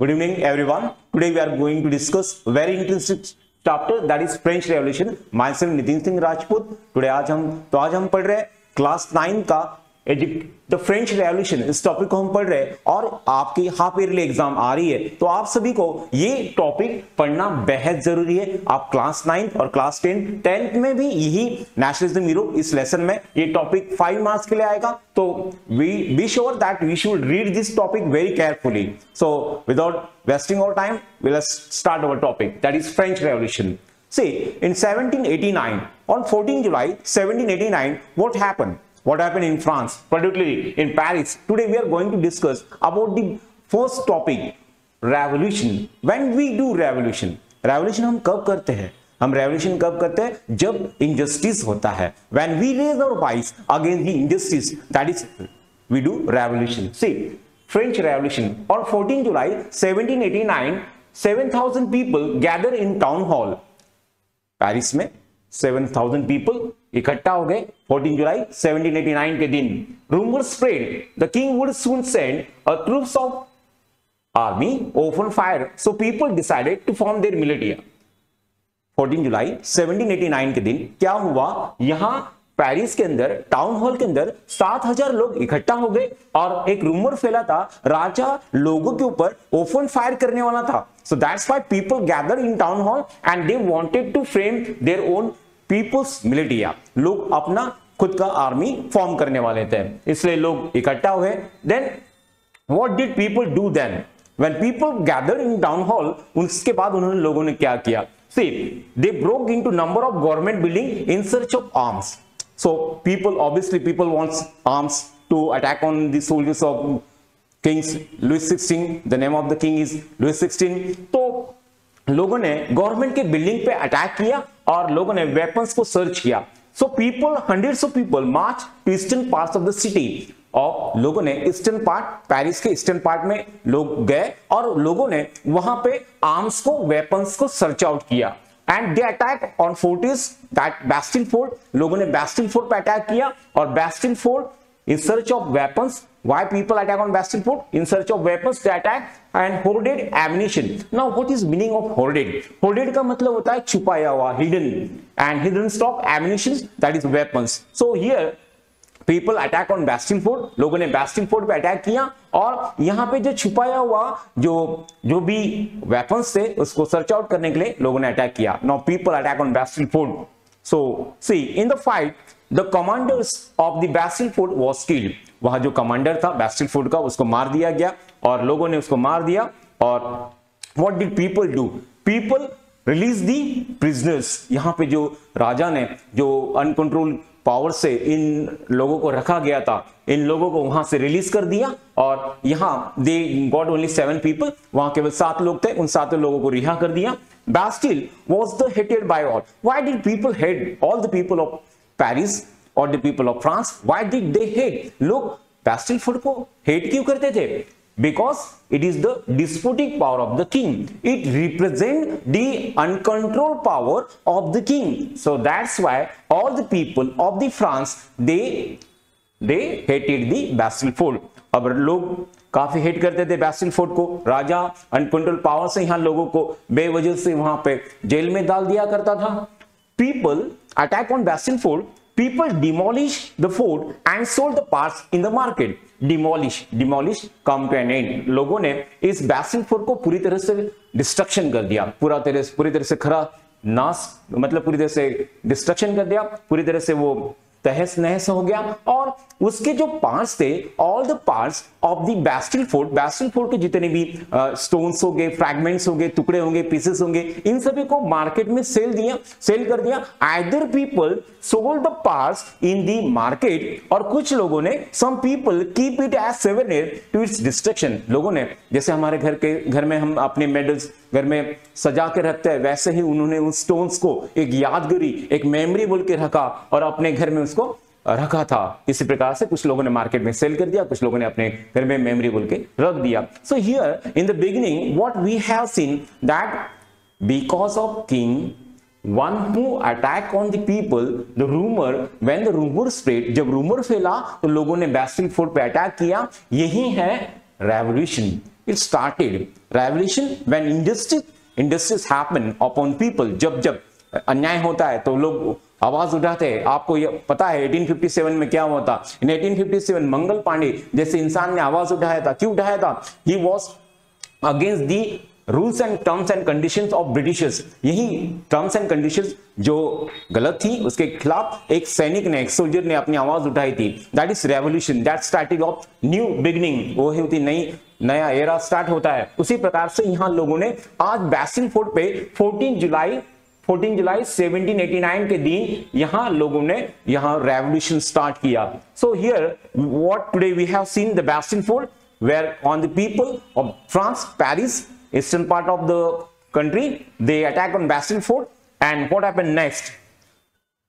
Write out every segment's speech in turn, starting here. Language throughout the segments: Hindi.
Good evening, everyone. Today we are going to discuss very interesting chapter that is French Revolution. Myself Nitin Singh Rajput. Today आज हम तो आज हम पढ़ रहे हैं क्लास नाइन का द फ्रेंच रेवोल्यूशन इस टॉपिक को हम पढ़ रहे हैं और आपकी हाफ़ ईयरली एग्ज़ाम आ रही है तो आप सभी को ये टॉपिक पढ़ना बेहद ज़रूरी है। आप क्लास नाइन्थ और क्लास टेन टेंथ में भी यही नेशनलिज्म यूरो इस लेसन में ये टॉपिक फाइव मार्क्स के लिए आएगा। तो we be sure that we should read this topic very carefully so without wasting our time will start our topic that is French revolution See, in 1789, on 14 July 1789, what happened? what happened in France, particularly in Paris. Today we are going to discuss about the first topic, revolution. When we do revolution, revolution हम कब करते हैं हम रेवोल्यूशन कब करते हैं जब इंजस्टिस होता है when we raise our voice against the injustice that is we do revolution see French revolution और 14 जुलाई 1789 7000 people gather in town hall Paris में 7000 पीपल इकट्ठा हो गए 14 जुलाई 1789 के दिन। Rumour spread the king would soon send a troops of army open fire so people decided to form their militia 14 जुलाई 1789 के दिन क्या हुआ? यहाँ पेरिस के अंदर टाउन हॉल के अंदर 7000 लोग इकट्ठा हो गए और एक रूमर फैला था, राजा लोगों के ऊपर ओपन फायर करने वाला था। So that's why people gather in town hall and they wanted to frame their own people's militia लोग अपना खुद का आर्मी फॉर्म करने वाले थे इसलिए लोग इकट्ठा हुए then what did people do then when people gather in town hall उसके बाद उन्होंने लोगों ने क्या किया see they broke into number of government building in search of arms so people obviously people wants arms to attack on the soldiers of kings louis 16 the name of the king is louis 16 तो लोगों ने गवर्नमेंट के बिल्डिंग पे अटैक किया और लोगों ने वेपन्स को सर्च किया। So people hundreds of people march eastern part of the city और लोगों ने ईस्टर्न पार्ट पेरिस के ईस्टर्न पार्ट में लोग गए और लोगों ने वहाँ पे आर्म्स को वेपन्स को सर्च आउट किया। And they attack on fortress that Bastille fort लोगों ने बैस्टिल फोर्ट पे अटैक किया और Bastille fort in search of weapons why people attack on bastille fort in search of weapons they attack and hoarded ammunition now what is meaning of hoarded hoarded का मतलब होता है छुपाया हुआ hidden and hidden stock ammunition that is weapons so here people attack on Bastille fort लोगों ने बैस्टिल फोर्ट पे अटैक किया और यहाँ पे जो छुपाया हुआ जो जो भी वेपन्स थे उसको सर्च आउट करने के लिए लोगों ने अटैक किया now people attack on Bastille fort so see in the fight the commanders of the Bastille fort was killed वहाँ जो कमांडर था बैस्टिल फोर्ट का, उसको मार दिया गया और लोगों ने उसको मार दिया और what did people do people release the prisoners यहाँ पे जो राजा ने जो अनकंट्रोल पावर से इन लोगों को रखा गया था। इन लोगों को वहाँ से रिलीज़ कर दिया और यहाँ they got only seven people वहाँ केवल सात लोग थे, उन सातों लोगों को रिहा कर दिया। Bastille was the hated by all why did people hate all the people of Paris और the people of France why did they hate लोग बैस्टिल फुट को हेट क्यों करते थे? Because it is the despotic power of the king. It represents the uncontrolled power of the king. So that's why all the people of the France they they hated the Bastille fort. अब लोग काफ़ी हेट करते थे बैस्टिल फोर्ट को राजा अनकंट्रोल पावर से यहाँ लोगों को बेवजह से वहाँ पे जेल में डाल दिया करता था people attack on Bastille fort people demolish the fort and sold the parts in the market demolish demolish come to an end लोगों ने इस बैसिन फोर को पूरी तरह से डिस्ट्रक्शन कर दिया। पूरा तरह से, पूरी तरह से खरा नाश मतलब पूरी तरह से डिस्ट्रक्शन कर दिया। पूरी तरह से वो तहस नहस हो गया। और उसके जो पार्ट्स थे all the parts of the Bastille fort Bastille fort के जितने भी स्टोन्स हो गए फ्रैगमेंट्स हो गए, टुकड़े होंगे पीसेस होंगे, इन सभी को मार्केट में सेल दिया सेल कर दिया। Either people sold the parts in the market और कुछ लोगों ने some people keep it as souvenir to its destruction लोगों ने, जैसे हमारे घर के, घर में हम अपने मेडल्स घर में सजा के रखते हैं, वैसे ही उन्होंने उन स्टोन्स को एक यादगिरी, एक मेमोरी बोल के रखा और अपने घर में उसको रखा था। इसी प्रकार से कुछ लोगों ने मार्केट में सेल कर दिया, कुछ लोगों ने अपने घर में मेमोरी बोल के रख दिया। So here in the beginning what we have seen that because of king one who attack on the people, the rumor, when the rumor spread, जब rumor फैला तो लोगों ने बैस्टिल फोर्ट पे अटैक किया। यही है revolution it started revolution when industries industries happen upon people जब जब अन्याय होता है तो लोग आवाज़ उठाते हैं। आपको ये पता है 1857 में क्या हुआ था? इन 1857 मंगल पांडे जैसे इंसान ने आवाज़ उठाया था। क्यों उठाया था? He was against the rules and terms and conditions of Britishers यही टर्म्स एंड कंडीशंस जो गलत थी, उसके खिलाफ एक सैनिक ने, एक सोल्जर ने अपनी आवाज़ उठाई थी। That is revolution that starting of new beginning वो होती नई, नया एरा स्टार्ट होता है। उसी प्रकार से यहाँ लोगों ने आज बैसिल फोर्ट पे 14 जुलाई 14 जुलाई 1789 के दिन यहाँ लोगों ने यहाँ रेवोल्यूशन स्टार्ट किया। So here what today we have seen the Bastille fort where on the people of France Paris eastern part of the country they attacked on Bastille Fort and what happened next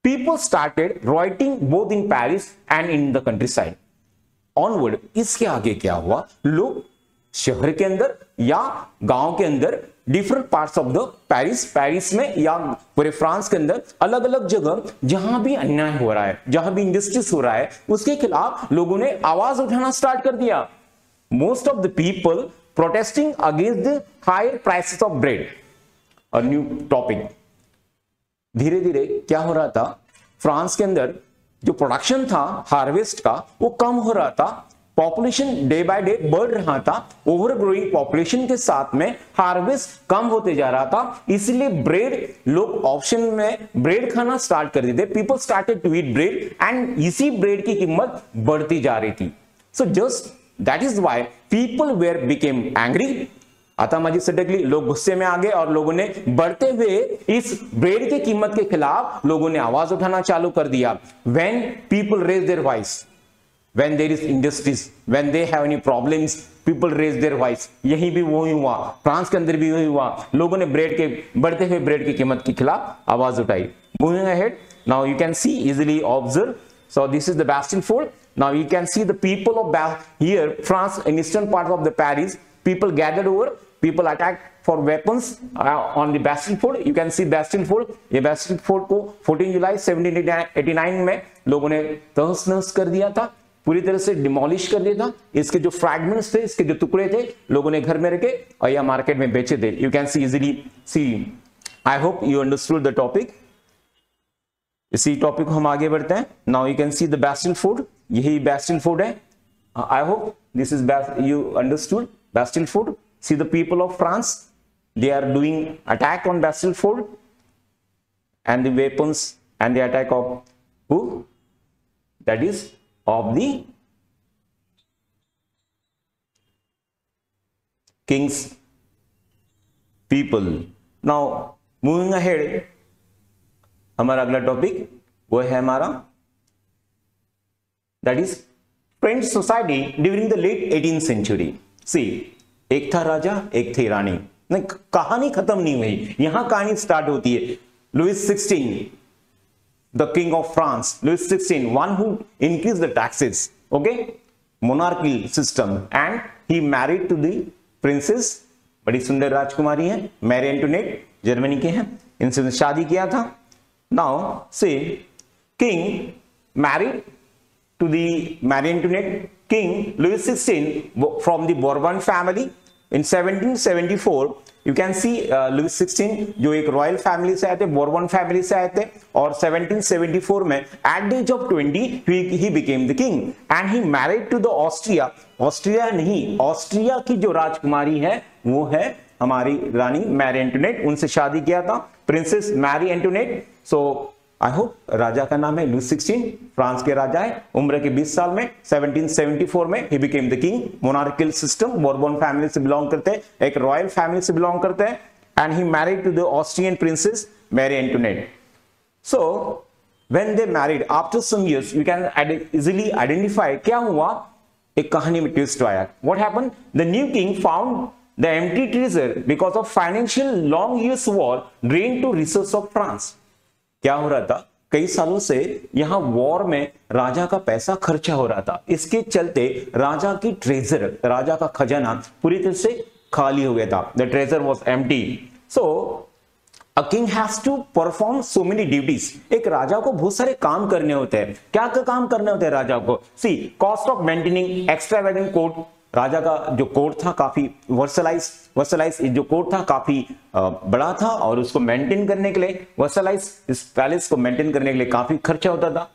people started rioting both in Paris and in the countryside onward इसके आगे क्या हुआ लोग शहर के अंदर या गाँव के अंदर different parts of the Paris Paris में या पूरे फ्रांस के अंदर अलग अलग जगह जहाँ भी अन्याय हो रहा है जहाँ भी इंडस्ट्रीज़ हो रहा है उसके खिलाफ लोगों ने आवाज़ उठाना स्टार्ट कर दिया most of the people protesting against the higher prices of bread. A new topic. धीरे धीरे क्या हो रहा था? फ्रांस के अंदर जो प्रोडक्शन था हार्वेस्ट का, वो कम हो रहा था। पॉपुलेशन डे बाय डे बढ़ रहा था। ओवर ग्रोइंग पॉपुलेशन के साथ में हार्वेस्ट कम होते जा रहा था। इसलिए ब्रेड लोग ऑप्शन में ब्रेड खाना स्टार्ट कर देते। People started to eat bread and इसी ब्रेड की कीमत बढ़ती जा रही थी। So just that is why people were became angry आतामाजी सटकली लोग गुस्से में आ गए और लोगों ने बढ़ते हुए इस ब्रेड की कीमत के खिलाफ लोगों ने आवाज़ उठाना चालू कर दिया। When people raise their voice when there is industries when they have any problems people raise their voice यही भी वही हुआ। फ्रांस के अंदर भी वही हुआ। लोगों ने ब्रेड के, बढ़ते हुए ब्रेड की कीमत के खिलाफ आवाज़ उठाई। Moving ahead now you can see easily observe so this is the best in fort Now you can see the people of ba here, France, in eastern part of the Paris, people gathered over, people attacked for weapons uh, on the Bastille Fort. You can see Bastille Fort. ये Bastille Fort को 14 जुलाई 1789 में लोगों ने तहस नहस कर दिया था पूरी तरह से डिमोलिश कर दिया था इसके जो फ्रैगमेंट्स थे इसके जो टुकड़े थे लोगों ने घर में रखे और यह मार्केट में बेचे थे you can see easily see I hope you understood the topic इसी टॉपिक को हम आगे बढ़ते हैं now you can see the Bastille fort यही बेस्टिल फूड है I hope this is you understood Bastille fort see the people of France they are doing attack on Bastille Fort and the weapons and the attack of who that is of the king's people now moving ahead हमारा अगला टॉपिक वो है हमारा that is French society during the late eighteen century see एक था राजा एक थी रानी। नहीं कहानी खत्म नहीं हुई। यहाँ कहानी स्टार्ट होती है। Louis sixteen the king of France Louis sixteen one who increase the taxes okay monarchy system and he married to the princess बड़ी सुंदर राजकुमारी है मैरी एंटोनेट जर्मनी के हैं। इनसे शादी किया था। Now, से king married to the Marie Antoinette, King Louis XVI from the Bourbon family. In 1774 you can see Louis sixteen जो एक रॉयल फैमिली से आए थे बोरबन फैमिली से आए थे और 1774 में at the age of 20 he became the king and he married to the Austria Austria नहीं ऑस्ट्रिया की जो राजकुमारी है वो है हमारी रानी मैरी एंटोनेट उनसे शादी किया था princess Marie Antoinette so I hope राजा का नाम है लुइस सिक्सटीन फ्रांस के राजा है। उम्र के 20 साल में 1774 में he became the king monarchical system Bourbon family से बिलोंग करते हैं, एक रॉयल फैमिली से बिलोंग करते हैं and he married to the Austrian princess Marie Antoinette so when they married after some years you can easily identify क्या हुआ? एक कहानी में ट्विस्ट आया। What happen the new king found the um treasure because of financial long years war drain to resource of France क्या हो रहा था? कई सालों से यहाँ वॉर में राजा का पैसा खर्चा हो रहा था। इसके चलते राजा की ट्रेजर राजा का खजाना पूरी तरह से खाली हो गया था। The treasure was um so a king has to perform so many duties एक राजा को बहुत सारे काम करने होते हैं। क्या क्या काम करने होते हैं राजा को? See cost of maintaining extra court राजा का जो कोर्ट था काफ़ी वर्सलाइज वर्सलाइज, जो कोर्ट था काफ़ी बड़ा था और उसको मेंटेन करने के लिए, वर्सलाइज इस पैलेस को मेंटेन करने के लिए काफ़ी खर्चा होता था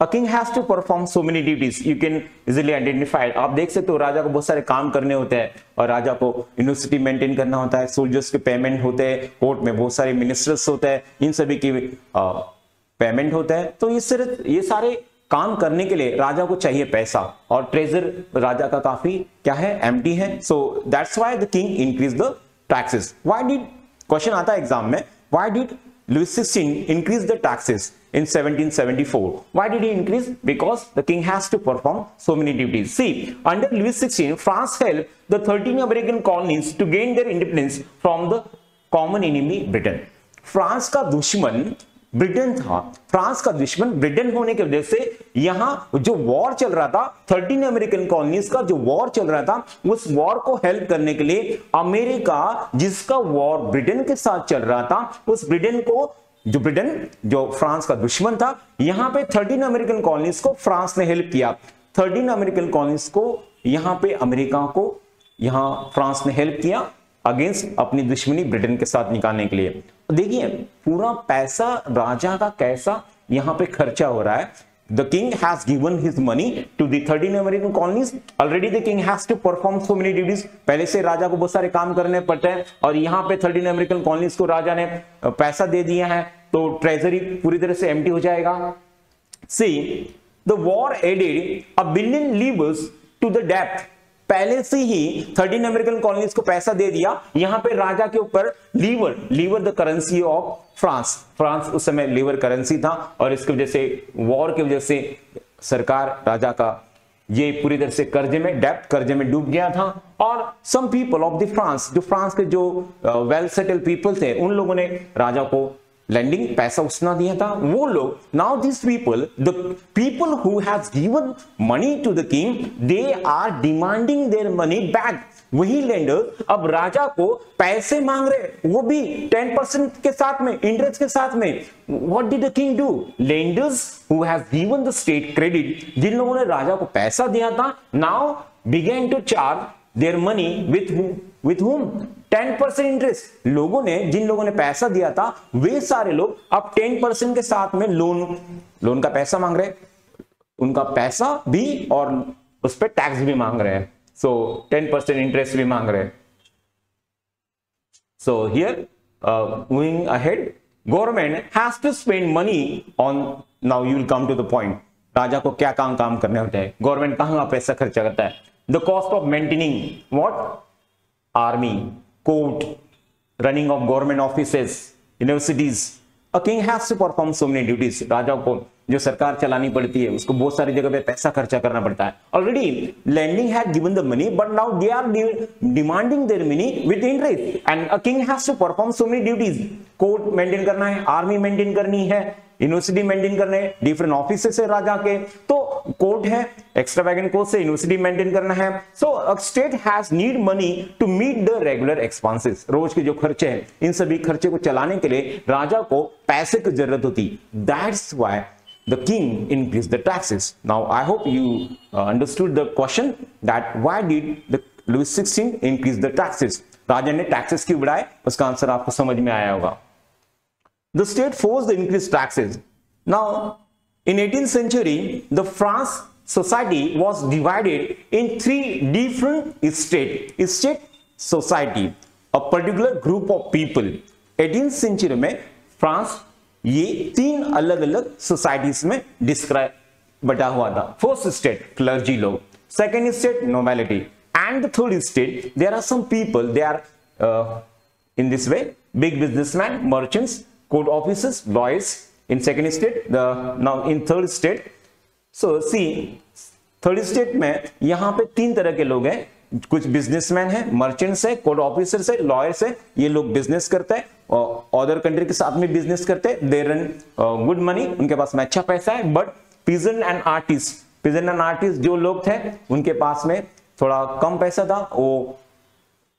A king has to perform so many duties. You can easily identify. आप देख सकते हो राजा को बहुत सारे काम करने होते हैं और राजा को यूनिवर्सिटी मेंटेन करना होता है सोल्जर्स के पेमेंट होते हैं कोर्ट में बहुत सारे मिनिस्टर्स होते हैं, इन सभी की पेमेंट होता है तो ये सिर्फ़, ये सारे काम करने के लिए राजा को चाहिए पैसा और ट्रेजर राजा का काफ़ी क्या है एम है so that's why the king increase the taxes why did question आता है एग्ज़ाम में why did Louis XVI increased the taxes in 1774. Why did he increase? Because the king has to perform so many duties. See, under Louis XVI, France helped the 13 American colonies to gain their independence from the common enemy Britain. France का दुश्मन ब्रिटेन था। फ्रांस का दुश्मन ब्रिटेन होने की वजह से यहाँ जो वॉर चल रहा था, थर्टीन अमेरिकन कॉलोनीज का जो वॉर चल रहा था, उस वॉर को हेल्प करने के लिए अमेरिका, जिसका वॉर ब्रिटेन के साथ चल रहा था, उस ब्रिटेन को, जो ब्रिटेन, जो फ्रांस का दुश्मन था, यहाँ पे थर्टीन अमेरिकन कॉलोनीज को फ्रांस ने हेल्प किया। थर्टीन अमेरिकन कॉलोनीज को, यहाँ पे अमेरिका को, यहाँ फ्रांस ने हेल्प किया। अगेंस्ट अपनी दुश्मनी ब्रिटेन के साथ निकालने के लिए। देखिए, पूरा पैसा राजा का कैसा यहाँ पे खर्चा हो रहा है। The king has given his money to the thirteen American colonies already the king has to perform so many duties पहले से राजा को बहुत सारे काम करने पड़ते हैं और यहाँ पे थर्टीन अमेरिकन कॉलोनीज को राजा ने पैसा दे दिया है। तो ट्रेजरी पूरी तरह से एम्प्टी हो जाएगा। See the war added a billion livres to the depth पहले से ही थर्टीन अमेरिकन कॉलोनीज को पैसा दे दिया। यहाँ पे राजा के ऊपर livre livre the currency of France France उस समय लीवर करेंसी था और इसकी वजह से वॉर की वजह से सरकार राजा का ये पूरी तरह से कर्जे में डेप्थ कर्जे में डूब गया था। और some people of the France जो फ्रांस के जो वेल सेटल पीपल थे, उन लोगों ने राजा को लेंडिंग पैसा उसने दिया था। वो लोग now this people the people who has given money to the king they are demanding their money back वही लेंडर अब राजा को पैसे मांग रहे। वो भी टेन परसेंट के साथ में इंटरेस्ट के साथ में। What did the king do lenders who has given the state credit जिन लोगों ने राजा को पैसा दिया था now began to charge their money with with whom ten percent interest लोगों ने, जिन लोगों ने पैसा दिया था, वे सारे लोग अब टेन परसेंट के साथ में लोन लोन का पैसा मांग रहे उनका पैसा भी और उस पर टैक्स भी मांग रहे हैं। सो टेन परसेंट इंटरेस्ट भी मांग रहे हैं। So here moving ahead government has to spend money on now you will come to the point राजा को क्या काम काम करने होते हैं? गवर्नमेंट कहाँ पैसा खर्चा करता है? The cost of maintaining what army court, running of government offices, universities. A king has to perform so many duties. राजा को जो सरकार चलानी पड़ती है उसको बहुत सारी जगह पे पैसा खर्चा करना पड़ता है already lending had given the money but now they are demanding their money with interest and a king has to perform so many duties court maintain करना है आर्मी मेंटेन करनी है यूनिवर्सिटी मेंटेन करने डिफरेंट ऑफ़िस है राजा के तो कोर्ट है एक्स्ट्रा वैगन कोर्ट से यूनिवर्सिटी मेंटेन करना है so state has need money to meet the regular expenses रोज के जो खर्चे हैं इन सभी खर्चे को चलाने के लिए राजा को पैसे की ज़रूरत होती that's why the king increased the taxes. Now, I hope you uh, understood the question that why did the Louis XVI increase the taxes? राजा ने टैक्सेस क्यों बढ़ाए उसका आंसर आपको समझ में आया होगा the state forced the increased taxes. Now, in 18th century, the France society was divided in three different state. State society, a particular group of people. 18th century में फ्रांस ये तीन अलग अलग सोसाइटीज में डिस्क्राइब बटा हुआ था फर्स्ट स्टेट क्लर्जी लोग second state nobility and third state there are some people they are in this way big businessman merchants court officers, lawyers in second state, the now in third state. So see, third state में यहाँ पे तीन तरह के लोग हैं कुछ बिजनेसमैन है मर्चेंट्स है कोर्ट ऑफिसर्स है लॉयर्स है ये लोग बिज़नेस करते हैं और अदर कंट्री के साथ में बिज़नेस करते हैं दे रन गुड मनी उनके पास में अच्छा पैसा है but peasant and artist peasant and artist जो लोग थे उनके पास में थोड़ा कम पैसा था वो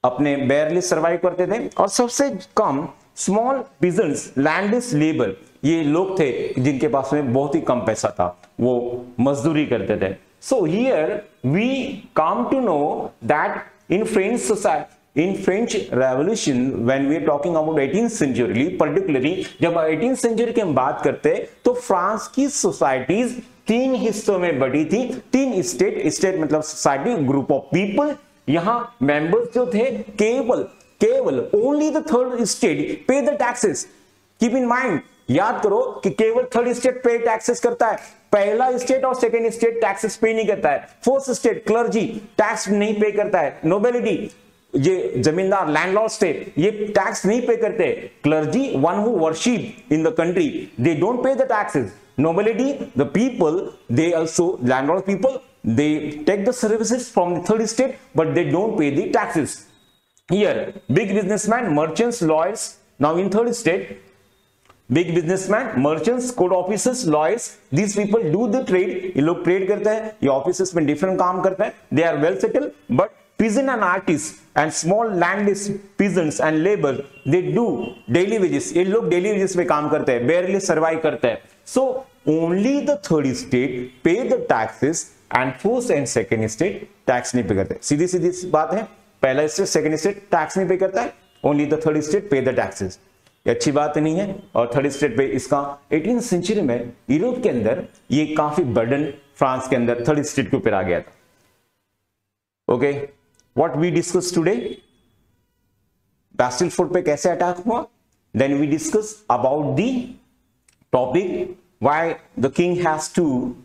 अपने बेयरली सर्वाइव करते थे और सबसे कम स्मॉल बिज़नेस लैंडलेस लेबर ये लोग थे जिनके पास में बहुत ही कम पैसा था। वो मजदूरी करते थे। So here we come to know that in French society, in French Revolution, when we are talking about 18th century, particularly जब एटीन सेंचुरी की हम बात करते हैं तो फ्रांस की सोसाइटीज तीन हिस्सों में बटी थी। तीन स्टेट स्टेट मतलब सोसाइटी ग्रुप ऑफ़ पीपल यहाँ मेंबर्स जो थे केवल केवल only the third state pay the taxes keep in mind याद करो कि केवल थर्ड स्टेट पे टैक्सेस करता है। पहला स्टेट और सेकेंड स्टेट टैक्सेस पे नहीं करता है। फोर्थ स्टेट क्लर्जी टैक्स नहीं पे करता है। नोबेलिटी ये जमींदार लैंडलॉर्ड स्टेट ये टैक्स नहीं पे करते। Clergy one who worship in the country they don't pay the taxes nobility, the people, they also, landlord people, they take the services from the third state, but they don't pay the taxes. Here big businessman merchants lawyers now in third state big businessman merchants court officers lawyers these people do the trade ये लोग ट्रेड करते हैं ये ऑफ़िस में डिफरेंट काम करते हैं they are well settle but peasant and artists and small landless peasants and labor they do daily wages ये लोग daily wages पे काम करते हैं barely survive करते हैं so only the third state pay the taxes and first and second state tax नहीं पे करते सीधी सीधी बात है पहला स्टेट सेकंड स्टेट टैक्स नहीं पे करता है only the third state pay the taxes ये अच्छी बात नहीं है, और थर्ड स्टेट पे इसका एटीन सेंचुरी में यूरोप के अंदर ये काफ़ी बर्डन फ्रांस के अंदर थर्ड स्टेट के ऊपर आ गया था। Okay what we discuss today Bastille fort पे कैसे अटैक हुआ? Then we discuss about the topic why the king has to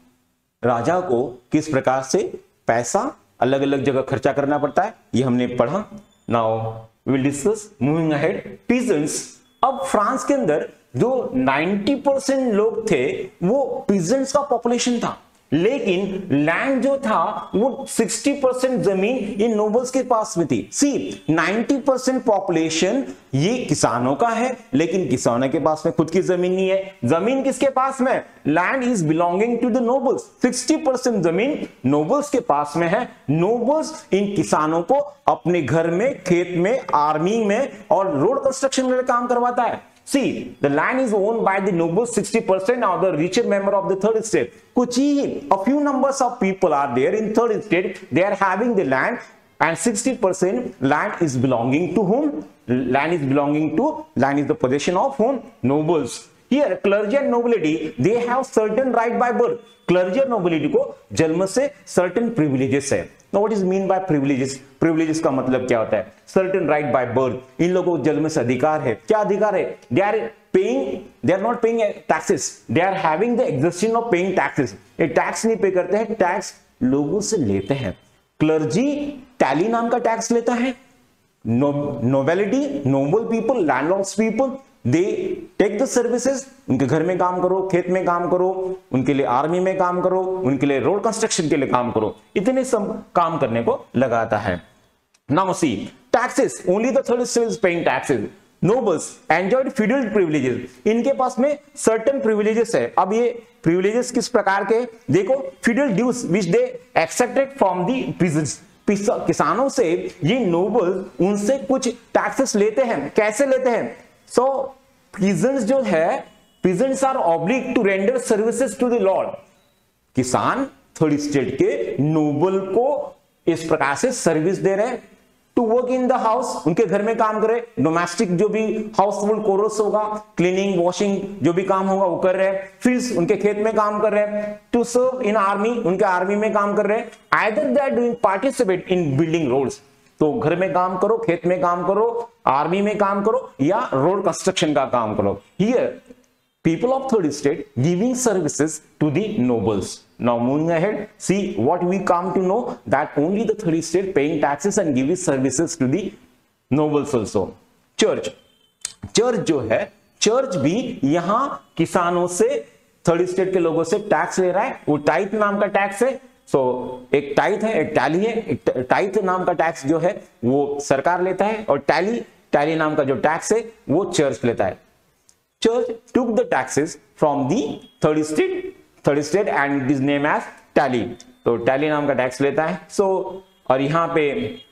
राजा को किस प्रकार से पैसा अलग अलग जगह खर्चा करना पड़ता है। ये हमने पढ़ा। Now will discuss moving ahead peasants अब फ्रांस के अंदर जो 90 परसेंट लोग थे, वो पीजेंट्स का पॉपुलेशन था। लेकिन लैंड जो था, वो 60 परसेंट ज़मीन ये नोबल्स के पास में थी। सी 90 परसेंट पॉपुलेशन ये किसानों का है, लेकिन किसानों के पास में खुद की ज़मीन नहीं है। ज़मीन किसके पास में? Land is belonging to the nobles 60 percent ज़मीन नोबल्स के पास में है। नोबल्स इन किसानों को अपने घर में, खेत में आर्मी में और रोड कंस्ट्रक्शन में काम करवाता है। See, the land is owned by the nobles 60% or the richer member of the third estate. Kuch a few numbers of people are there in third estate. They are having the land and 60% land is belonging to whom? Land is belonging to, land is the possession of whom? Nobles. Here, clergy and nobility, they have certain right by birth. Clergy and nobility को जन्म से certain privileges है what is mean by privileges? Privileges का मतलब क्या होता है Certain right by birth. इन लोगों को जन्म से अधिकार है क्या अधिकार है They are paying, they are not paying taxes. They are having the existence of paying taxes. ये टैक्स नहीं पे करते हैं टैक्स लोगों से लेते हैं क्लर्जी टैली नाम का टैक्स लेता है nobility noble people landlords people they take the services उनके घर में काम करो, खेत में काम करो, उनके लिए आर्मी में काम करो, उनके लिए रोड कंस्ट्रक्शन के लिए काम करो। इतने सब काम करने को लगाता है। Now see taxes only the state paying taxes nobles enjoyed feudal privileges इनके पास में सर्टन प्रिविलेजेस है। अब ये प्रिविलेजेस किस प्रकार के? देखो feudal dues which they accepted from the peasants किसानों से ये नोबल उनसे कुछ टैक्सेस लेते हैं। कैसे लेते हैं? सो पीजेंट्स जो है peasants are obliged to render services to the lord किसान थर्ड स्टेट के नोबल को इस प्रकार से सर्विस दे रहे to work in the house उनके घर में काम करे। डोमेस्टिक जो भी हाउस होल्ड कोरस होगा क्लीनिंग वॉशिंग जो भी काम होगा, वो कर रहे हैं। फिर उनके खेत में काम कर रहे हैं। टू सर्व इन आर्मी उनके आर्मी में काम कर रहे हैं। Either they are doing participate in building roads तो घर में काम करो, खेत में काम करो, आर्मी में काम करो, या रोड कंस्ट्रक्शन का काम करो। Here people of third state giving services to the nobles now moving ahead see what we come to know that only the third state paying taxes and giving services to the nobles also church church जो है चर्च भी यहाँ किसानों से थर्ड स्टेट के लोगों से टैक्स ले रहा है। वो टाइप नाम का टैक्स है। सो एक टाइथ है एक टैली है एक टाइथ नाम का टैक्स जो है वो सरकार लेता है और टैली टैली नाम का जो टैक्स है वो चर्च लेता है। Church took the taxes from the third state third state and it is name as taille तो टैली नाम का टैक्स लेता है। सो so, और यहाँ पे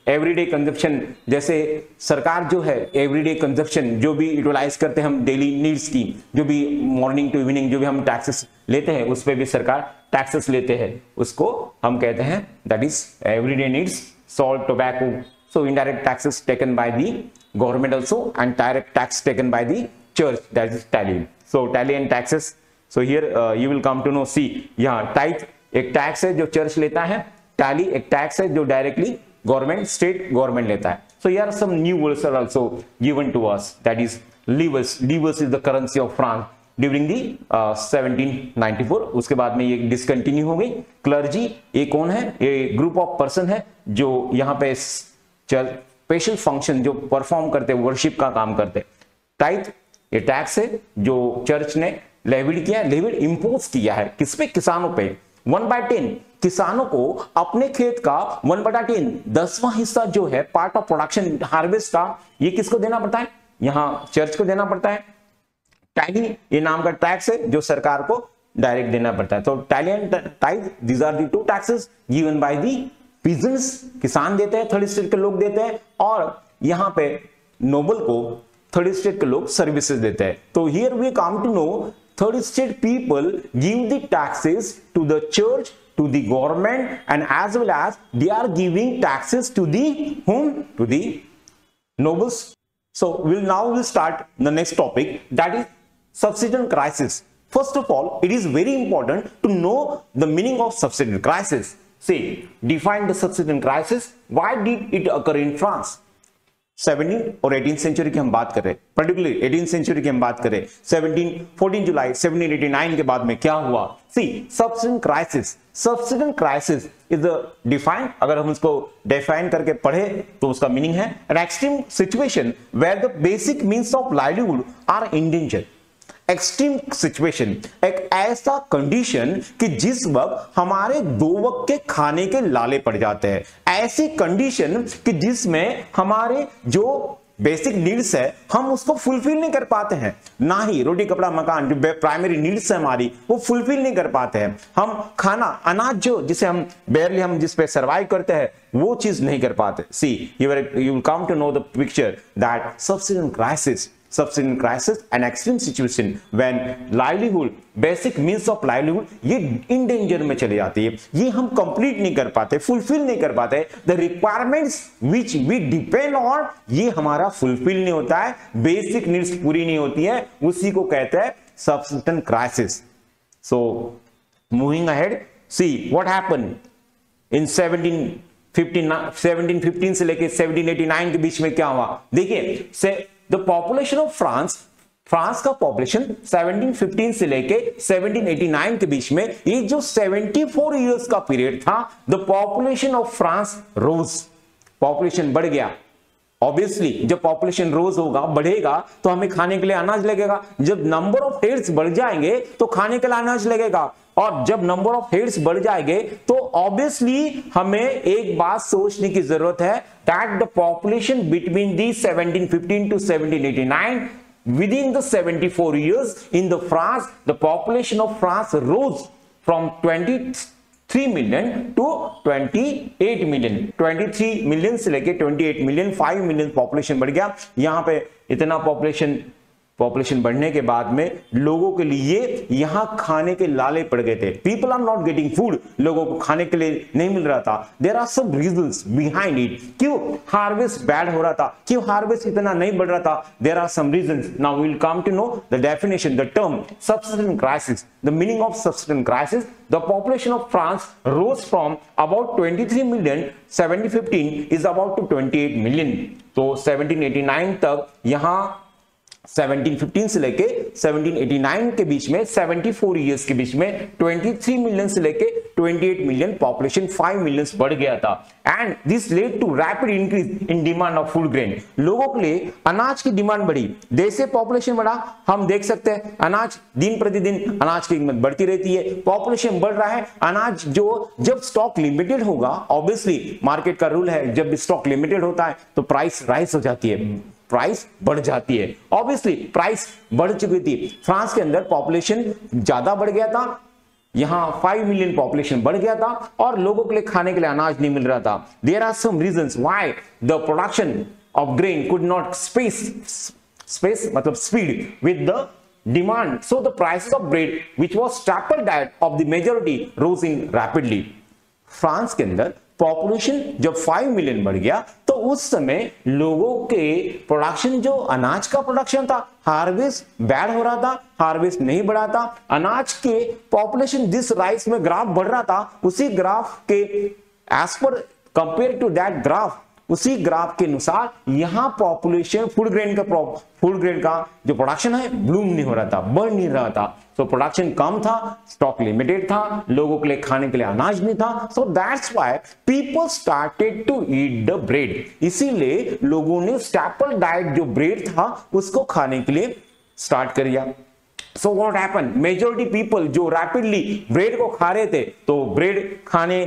एवरीडे कंजप्शन जैसे सरकार जो है एवरीडे कंजप्शन जो भी यूटिलाइज करते हैं हम डेली नीड्स की जो भी मॉर्निंग टू इवनिंग जो भी हम टैक्सेस लेते हैं उस पर भी सरकार टैक्सेस लेते हैं। उसको हम कहते हैं that is everyday needs salt tobacco so indirect taxes taken by the government also and direct tax taken by the church that is taille so taille taxes so here you will come to know see यहाँ टाइप एक टैक्स है जो चर्च लेता है टैली एक टैक्स है जो डायरेक्टली गवर्नमेंट स्टेट गवर्नमेंट लेता है। So, here are some new words are also given to us, that is livres livres is the currency of france. During the seventeen ninety four उसके बाद में ये डिसकंटिन्यू हो गई। क्लर्जी ये कौन है? ये ग्रुप ऑफ़ पर्सन है जो यहाँ पे स्पेशल फ़ंक्शन जो परफॉर्म करते वर्शिप का काम करते। टाइथ ये टैक्स है जो चर्च ने लेविड किया है लेविड इंपोज किया है। किस पे? किसानों पे। वन बाय टेन किसानों को अपने खेत का वन बटा टेन दसवां हिस्सा जो है पार्ट ऑफ़ प्रोडक्शन हार्वेस्ट का, ये किसको देना पड़ता है? यहाँ चर्च को देना पड़ता है। टैली, ये नाम का टैक्स है जो सरकार को डायरेक्ट देना पड़ता है। तो taille type these are two taxes given by the business किसान देते हैं थर्ड स्टेट के लोग देते हैं, और यहाँ पे नोबल को थर्ड स्टेट के लोग सर्विसेज़ देते हैं। तो here we come to know third state people give the taxes to the church to the government and as well as they are giving taxes to the home to the nobles so will now will start the next topic that is subsistence crisis first of all it is very important to know the meaning of subsistence crisis say define the subsistence crisis why did it occur in france 17 और 18 सेंचुरी की हम बात करें पर्टिकुलरली 18 सेंचुरी की हम बात करें 17 14 जुलाई 1789 के बाद में क्या हुआ see subsistence crisis subsistence crisis is defined अगर हम उसको डिफाइन करके पढ़े तो उसका मीनिंग है an extreme situation where the basic means of livelihood are endangered extreme situation एक ऐसा कंडीशन कि जिस वक्त हमारे दो वक्त के खाने के लाले पड़ जाते हैं। ऐसी कंडीशन कि जिसमें हमारे जो बेसिक नीड्स है, हम उसको फुलफिल नहीं कर पाते हैं। ना ही रोटी, कपड़ा, मकान, जो प्राइमरी नीड्स है हमारी, वो फुलफिल नहीं कर पाते हैं। हम खाना, अनाज जो, जिसे हम बेरली हम जिस पे सर्वाइव करते हैं, वो चीज़ नहीं कर पाते। See you will come to know the picture that subsistence crisis subsistence crisis and extreme situation when livelihood basic means of livelihood ये इन डेंजर में चले जाती है। ये हम कंप्लीट नहीं कर पाते फुलफिल नहीं कर पाते। The requirements which we depend on ये हमारा फुलफिल नहीं होता है बेसिक नीड्स पूरी नहीं होती है, उसी को कहते हैं subsistence crisis so moving ahead see what happen in 1715 1715 से लेके 1789 के बीच में क्या हुआ? देखिए the population of France France का पॉपुलेशन 1715 से लेके 1789 के बीच में, ये जो 74 इयर्स का पीरियड था the population of France rose population बढ़ गया। ऑब्वियसली जब पॉपुलेशन रोज होगा, बढ़ेगा तो हमें खाने के लिए अनाज लगेगा। जब नंबर ऑफ़ हेड्स बढ़ जाएँगे तो खाने के लिए अनाज लगेगा। और जब नंबर ऑफ़ हेड्स बढ़ जाएँगे तो ऑब्वियसली हमें एक बात सोचने की ज़रूरत है that the population between the 1715 to 1789 within the 74 years in the France, the population of France rose from three million to twenty eight million twenty three million से लेके twenty eight million five million population बढ़ गया। यहाँ पे इतना पॉपुलेशन पॉपुलेशन बढ़ने के बाद में लोगों के लिए यहाँ खाने के लाले पड़ गए थे। People are not getting food लोगों को खाने के लिए नहीं मिल रहा था। There are some reason behind it क्यों हार्वेस्ट बैड हो रहा था? क्यों हार्वेस्ट इतना नहीं बढ़ रहा था? There are some reason now will come to know the definition the term subsistence crisis the meaning of subsistence crisis the population of France rose from about 23 million 1715 is about to 28 million तो 1789 तक यहाँ 1715 से लेके 1789 के बीच में 74 इयर्स के बीच में 23 मिलियन से लेके 28 मिलियन पॉपुलेशन 5 मिलियन बढ़ गया था। And this led to rapid increase in demand of food grain लोगों के लिए अनाज की डिमांड बढ़ी। देश से पॉपुलेशन बढ़ा। हम देख सकते हैं, अनाज दिन प्रतिदिन अनाज की कीमत बढ़ती रहती है। पॉपुलेशन बढ़ रहा है। अनाज जो जब स्टॉक लिमिटेड होगा ऑब्वियसली मार्केट का रूल है, जब स्टॉक लिमिटेड होता है तो प्राइस राइस हो जाती है। प्राइस बढ़ जाती है। ऑब्वियसली प्राइस बढ़ चुकी थी। फ्रांस के अंदर पॉपुलेशन ज़्यादा बढ़ गया था। यहाँ 5 मिलियन पॉपुलेशन बढ़ गया था और लोगों के लिए खाने के लिए अनाज नहीं मिल रहा था। There are some reason why the production of grain could not space space मतलब speed with the demand, so the prices of bread, which was staple diet of the majority, rose in rapidly. France के अंदर पॉपुलेशन जब 5 मिलियन बढ़ गया तो उस समय लोगों के प्रोडक्शन जो अनाज का प्रोडक्शन था हार्वेस्ट बैड हो रहा था हार्वेस्ट नहीं बढ़ा था। अनाज के पॉपुलेशन जिस राइस में ग्राफ बढ़ रहा था, उसी ग्राफ के एज पर कंपेयर टू दैट ग्राफ उसी ग्राफ के अनुसार यहाँ पॉपुलेशन फ़ूड ग्रेन का फ़ूड ग्रेन का जो प्रोडक्शन है ब्लूम नहीं हो रहा था बढ़ नहीं रहा था। तो प्रोडक्शन कम था स्टॉक लिमिटेड था, लोगों के लिए खाने के लिए अनाज नहीं था। So that's why people started to eat the bread इसीलिए लोगों ने स्टैपल डाइट जो ब्रेड था, उसको खाने के लिए स्टार्ट कर दिया। So what happen majority people जो रैपिडली ब्रेड को खा रहे थे तो ब्रेड खाने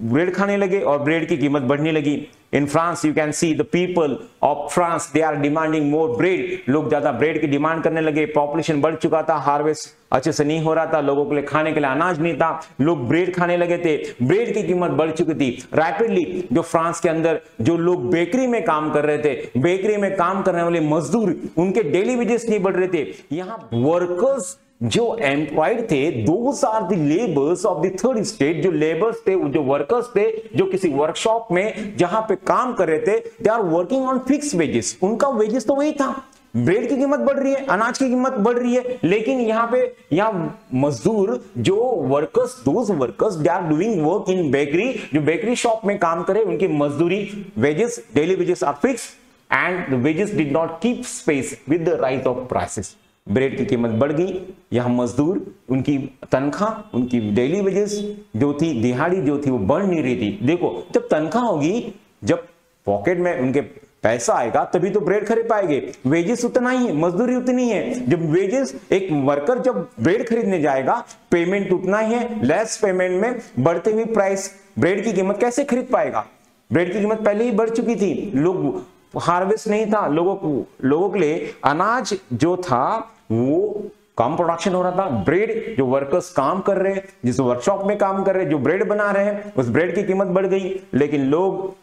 ब्रेड खाने लगे और ब्रेड की कीमत बढ़ने लगी। In France you can see the people of France they are demanding more bread लोग ज़्यादा ब्रेड की डिमांड करने लगे। पॉपुलेशन बढ़ चुका था। हार्वेस्ट अच्छे से नहीं हो रहा था। लोगों के लिए खाने के लिए अनाज नहीं था। लोग ब्रेड खाने लगे थे। ब्रेड की कीमत बढ़ चुकी थी। रैपिडली जो फ्रांस के अंदर जो लोग बेकरी में काम कर रहे थे बेकरी में काम करने वाले मजदूर, उनके डेली वेजेस नहीं बढ़ रहे थे। यहाँ वर्कर्स जो एम्प्लॉयड थे those are labours of the third state जो लेबर्स थे, जो वर्कर्स थे, जो किसी वर्कशॉप में जहाँ पे काम कर रहे थे they are working on fix wages उनका वेजेस तो वही था। ब्रेड की कीमत बढ़ रही है, अनाज की कीमत बढ़ रही है, लेकिन यहाँ पे, यहाँ मजदूर, जो workers those workers they are doing work in bakery जो बेकरी शॉप में काम करे, उनकी मजदूरी wages daily wages are fix and wages did not keep space with the rise of prices bread की कीमत बढ़ गई, यहाँ मजदूर, उनकी तनख्वाह, उनकी डेली वेजेस जो थी, दिहाड़ी जो थी, वो बढ़ नहीं रही थी। देखो, जब तनख्वाह होगी, जब पॉकेट में उनके पैसा आएगा, तभी तो ब्रेड खरीद पाएँगे। वेजेस उतना ही है, मजदूरी उतनी है। जब वेजेस, एक वर्कर जब ब्रेड खरीदने जाएगा, पेमेंट उतना ही है, लेस पेमेंट में बढ़ते हुए प्राइस ब्रेड की कीमत कैसे खरीद पाएगा? ब्रेड की कीमत पहले ही बढ़ चुकी थी। लोग हार्वेस्ट नहीं था, लोगों को, लोगों के लिए अनाज जो था वो कम प्रोडक्शन हो रहा था। ब्रेड जो वर्कर्स काम कर रहे हैं जिस वर्कशॉप में काम कर रहे हैं जो ब्रेड बना रहे हैं उस ब्रेड की कीमत बढ़ गई। लेकिन लोग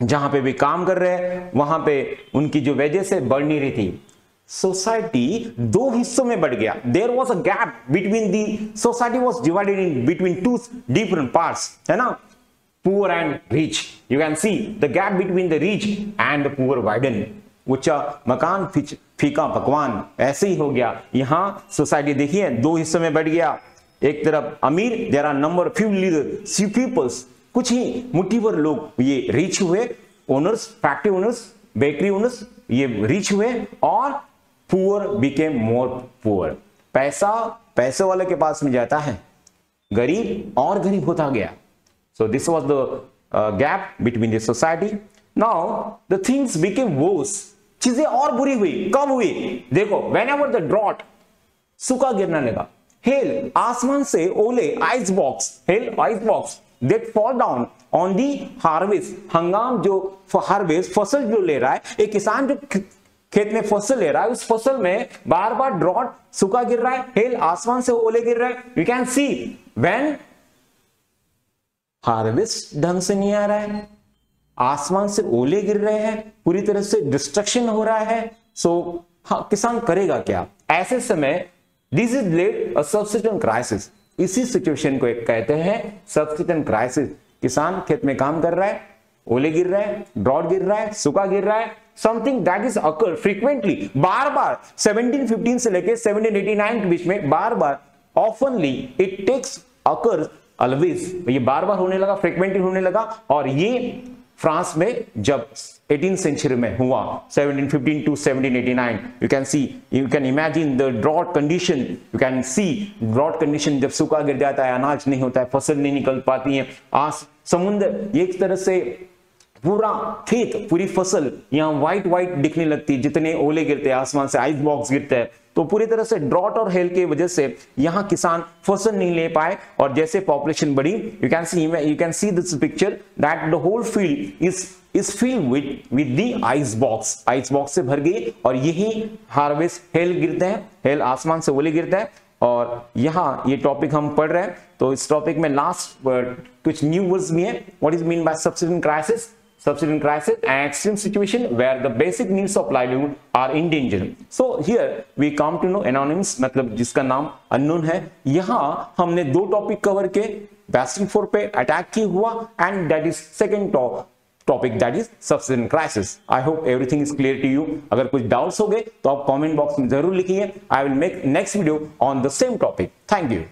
जहाँ पे भी काम कर रहे हैं वहाँ पे उनकी जो वेजेस है, बढ़ नहीं रही थी। सोसाइटी दो हिस्सों में बढ़ गया। There was a gap between the society was divided in between two different parts है ना? Poor and rich you can see the gap between the rich and poor widen ऊँचा मकान फीका, पकवान, ऐसे ही हो गया। यहाँ सोसाइटी देखिए, दो हिस्सों में बढ़ गया। एक तरफ़ अमीर there are number few leader few peoples कुछ ही मुठीवर लोग ये रिच हुए owners factory owners bakery owners ये रिच हुए और पुअर बिकेम मोर पुअर पैसा, पैसे वाले के पास में जाता है। गरीब और गरीब होता गया। So this was the gap between the society now the things became worse चीज़ें और बुरी हुई कब हुई। देखो वेन एवर द ड्रॉट सूखा गिरने लगा। हेल आसमान से ओले ice box hail ice box that fall down on the harvest हंगाम जो हार्वेस्ट फ़सल जो ले रहा है, एक किसान जो खेत में फ़सल ले रहा है, उस फ़सल में बार बार ड्रॉट सूखा गिर रहा है हेल आसमान से ओले गिर रहा है। You can see when harvest ढंग से नहीं आ रहा है। आसमान से ओले गिर रहे हैं, पूरी तरह से डिस्ट्रक्शन हो रहा है। सो हाँ किसान करेगा क्या? ऐसे समय this is let a subsistence crisis इसी सिचुएशन को एक कहते हैं सब्सिटेंट क्राइसिस किसान खेत में काम कर रहा है, ओले गिर रहा है ड्रॉट गिर रहा है, सूखा गिर रहा है। Something that is occur frequently बार बार 1715 से लेके 1789 के बीच में बार बार oftenly it takes occur always ये बार बार होने लगा फ्रीक्वेंटली होने लगा, और ये फ्रांस में जब 18 सेंचुरी में हुआ 1715 to 1789 you can see you can imagine the drought condition you can see drought condition जब सूखा गिर जाता है, अनाज नहीं होता है, फ़सल नहीं निकल पाती है, आस, समुद्र एक तरह से पूरा खेत, पूरी फ़सल यहाँ व्हाइट व्हाइट दिखने लगती है जितने ओले गिरते हैं आसमान से आइस बॉक्स गिरते हैं। तो पूरी तरह से ड्रॉट और हेल की वजह से यहाँ किसान फ़सल नहीं ले पाए और जैसे पॉपुलेशन बढ़ी you can see you can see this picture that the whole field is is field with with the ice box ice box से भर गई और यही हार्वेस्ट हेल गिरते हैं हेल आसमान से ओले गिरते हैं और यहाँ ये टॉपिक हम पढ़ रहे हैं। तो इस टॉपिक में लास्ट कुछ न्यू वर्ड्स भी है। What is mean by subsistence crisis subsistence crisis and extreme situation where the basic needs of livelihood are in danger so, here we come to know anonymous मतलब जिसका नाम unknown है। यहाँ हमने दो टॉपिक कवर के बैस्टिंग फोर पे अटैक की हुआ and that is second topic that is subsistence crisis I hope everything is clear to you अगर कुछ डाउट्स हो गए तो आप कमेंट बॉक्स में ज़रूर लिखिए। I will make next video on the same topic thank you